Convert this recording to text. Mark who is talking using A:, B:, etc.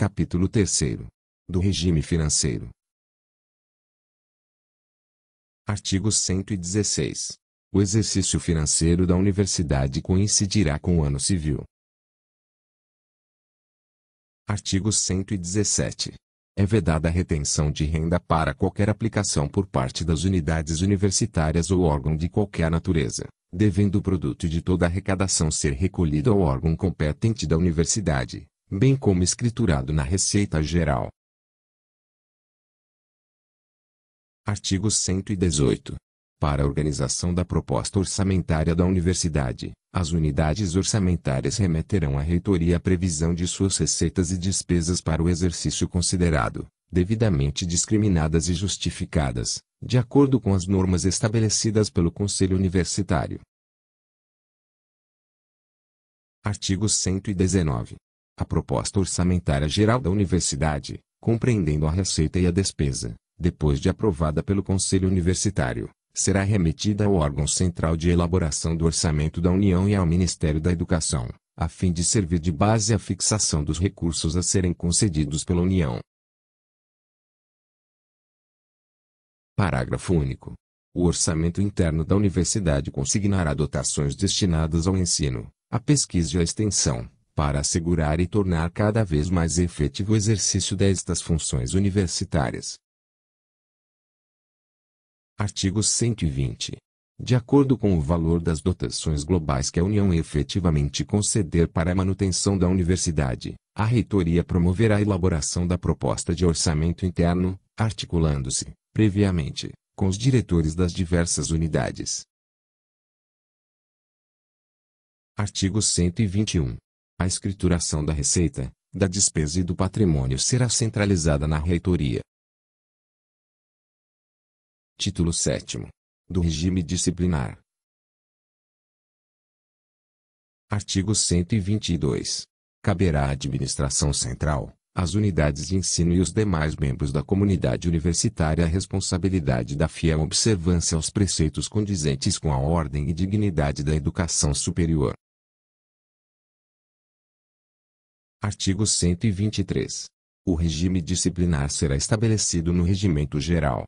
A: Capítulo 3 do regime financeiro. Artigo 116. O exercício financeiro da universidade coincidirá com o ano civil. Artigo 117. É vedada a retenção de renda para qualquer aplicação por parte das unidades universitárias ou órgão de qualquer natureza, devendo o produto de toda arrecadação ser recolhido ao órgão competente da universidade, bem como escriturado na Receita Geral. Artigo 118. Para a organização da proposta orçamentária da universidade, as unidades orçamentárias remeterão à reitoria a previsão de suas receitas e despesas para o exercício considerado, devidamente discriminadas e justificadas, de acordo com as normas estabelecidas pelo Conselho Universitário. Artigo 119. A proposta orçamentária geral da universidade, compreendendo a receita e a despesa, depois de aprovada pelo Conselho Universitário, será remetida ao órgão central de elaboração do orçamento da União e ao Ministério da Educação, a fim de servir de base à fixação dos recursos a serem concedidos pela União. Parágrafo único. O orçamento interno da universidade consignará dotações destinadas ao ensino, à pesquisa e à extensão, para assegurar e tornar cada vez mais efetivo o exercício destas funções universitárias. Artigo 120. De acordo com o valor das dotações globais que a União efetivamente conceder para a manutenção da universidade, a reitoria promoverá a elaboração da proposta de orçamento interno, articulando-se, previamente, com os diretores das diversas unidades. Artigo 121. A escrituração da receita, da despesa e do patrimônio será centralizada na reitoria. Título 7 do regime disciplinar. Artigo 122. Caberá à administração central, às unidades de ensino e os demais membros da comunidade universitária a responsabilidade da fiel observância aos preceitos condizentes com a ordem e dignidade da educação superior. Artigo 123. O regime disciplinar será estabelecido no Regimento Geral,